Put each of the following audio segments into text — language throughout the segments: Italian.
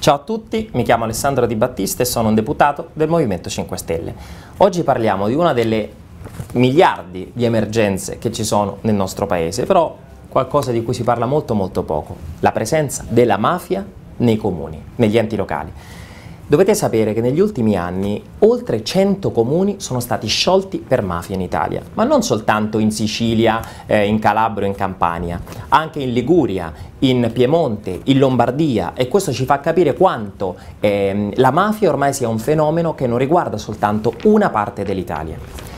Ciao a tutti, mi chiamo Alessandro Di Battista e sono un deputato del Movimento 5 Stelle. Oggi parliamo di una delle miliardi di emergenze che ci sono nel nostro paese, però qualcosa di cui si parla molto molto poco, la presenza della mafia nei comuni, negli enti locali. Dovete sapere che negli ultimi anni oltre 100 comuni sono stati sciolti per mafia in Italia, ma non soltanto in Sicilia, eh, in Calabria in Campania, anche in Liguria, in Piemonte, in Lombardia e questo ci fa capire quanto eh, la mafia ormai sia un fenomeno che non riguarda soltanto una parte dell'Italia.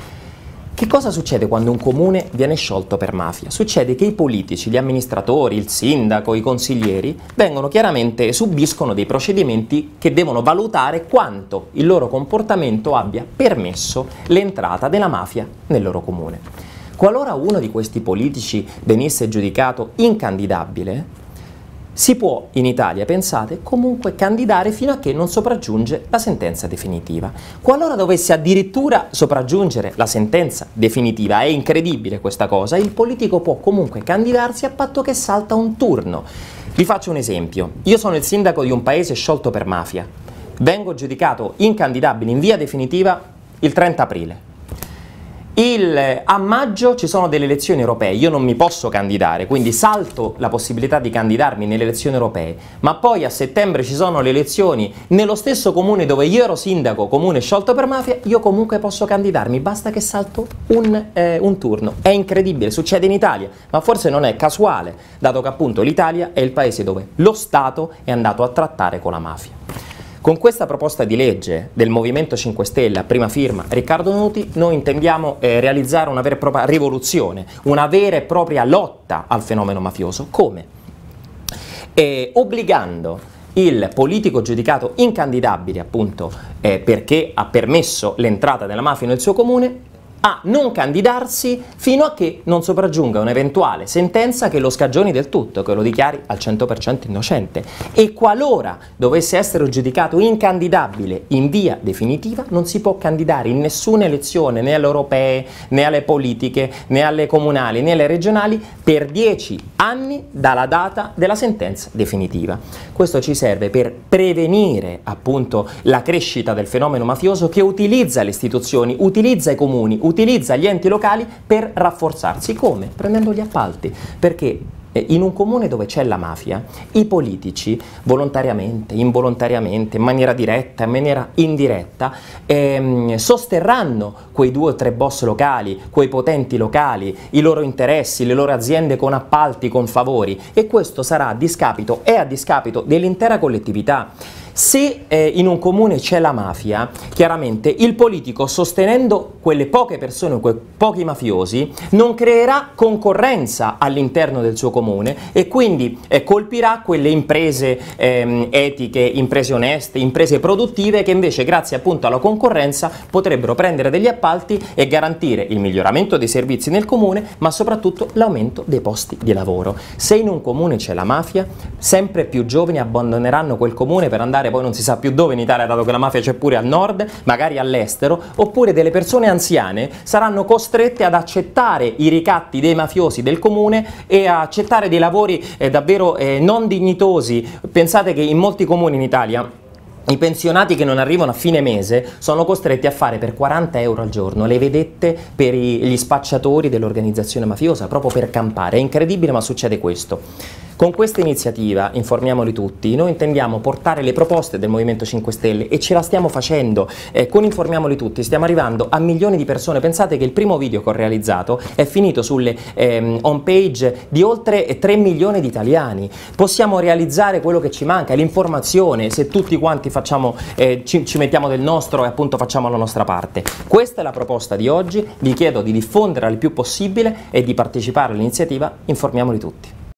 Che cosa succede quando un comune viene sciolto per mafia? Succede che i politici, gli amministratori, il sindaco, i consiglieri vengono chiaramente, subiscono dei procedimenti che devono valutare quanto il loro comportamento abbia permesso l'entrata della mafia nel loro comune. Qualora uno di questi politici venisse giudicato incandidabile, si può in Italia, pensate, comunque candidare fino a che non sopraggiunge la sentenza definitiva. Qualora dovesse addirittura sopraggiungere la sentenza definitiva, è incredibile questa cosa, il politico può comunque candidarsi a patto che salta un turno. Vi faccio un esempio. Io sono il sindaco di un paese sciolto per mafia. Vengo giudicato incandidabile in via definitiva il 30 aprile. Il, a maggio ci sono delle elezioni europee, io non mi posso candidare, quindi salto la possibilità di candidarmi nelle elezioni europee, ma poi a settembre ci sono le elezioni nello stesso comune dove io ero sindaco, comune sciolto per mafia, io comunque posso candidarmi, basta che salto un, eh, un turno. È incredibile, succede in Italia, ma forse non è casuale, dato che appunto l'Italia è il paese dove lo Stato è andato a trattare con la mafia. Con questa proposta di legge del Movimento 5 Stelle a prima firma Riccardo Nuti noi intendiamo eh, realizzare una vera e propria rivoluzione, una vera e propria lotta al fenomeno mafioso. Come? Eh, obbligando il politico giudicato incandidabile appunto eh, perché ha permesso l'entrata della mafia nel suo comune a non candidarsi fino a che non sopraggiunga un'eventuale sentenza che lo scagioni del tutto, che lo dichiari al 100% innocente. E qualora dovesse essere giudicato incandidabile in via definitiva, non si può candidare in nessuna elezione, né alle europee, né alle politiche, né alle comunali, né alle regionali, per dieci anni dalla data della sentenza definitiva. Questo ci serve per prevenire appunto la crescita del fenomeno mafioso che utilizza le istituzioni, utilizza i comuni, utilizza gli enti locali per rafforzarsi. Come? Prendendo gli appalti. Perché eh, in un comune dove c'è la mafia, i politici volontariamente, involontariamente, in maniera diretta, in maniera indiretta, ehm, sosterranno quei due o tre boss locali, quei potenti locali, i loro interessi, le loro aziende con appalti, con favori e questo sarà a discapito e a discapito dell'intera collettività. Se eh, in un comune c'è la mafia, chiaramente il politico sostenendo quelle poche persone, quei pochi mafiosi, non creerà concorrenza all'interno del suo comune e quindi eh, colpirà quelle imprese ehm, etiche, imprese oneste, imprese produttive che invece grazie appunto alla concorrenza potrebbero prendere degli appalti e garantire il miglioramento dei servizi nel comune, ma soprattutto l'aumento dei posti di lavoro. Se in un comune c'è la mafia, sempre più giovani abbandoneranno quel comune per andare poi non si sa più dove in Italia, dato che la mafia c'è pure al nord, magari all'estero, oppure delle persone anziane saranno costrette ad accettare i ricatti dei mafiosi del comune e a accettare dei lavori eh, davvero eh, non dignitosi. Pensate che in molti comuni in Italia i pensionati che non arrivano a fine mese sono costretti a fare per 40 euro al giorno le vedette per gli spacciatori dell'organizzazione mafiosa, proprio per campare. È incredibile ma succede questo. Con questa iniziativa, informiamoli tutti, noi intendiamo portare le proposte del Movimento 5 Stelle e ce la stiamo facendo. Eh, con Informiamoli tutti stiamo arrivando a milioni di persone. Pensate che il primo video che ho realizzato è finito sulle ehm, home page di oltre 3 milioni di italiani. Possiamo realizzare quello che ci manca, l'informazione, se tutti quanti facciamo, eh, ci, ci mettiamo del nostro e appunto facciamo la nostra parte. Questa è la proposta di oggi, vi chiedo di diffonderla il più possibile e di partecipare all'iniziativa Informiamoli tutti.